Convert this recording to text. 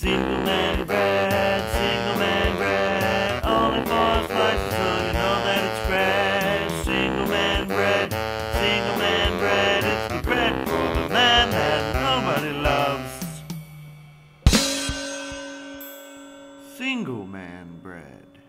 Single man bread, single man bread, only four slices so you know that it's bread. Single man bread, single man bread, it's the bread for the man that nobody loves. Single man bread.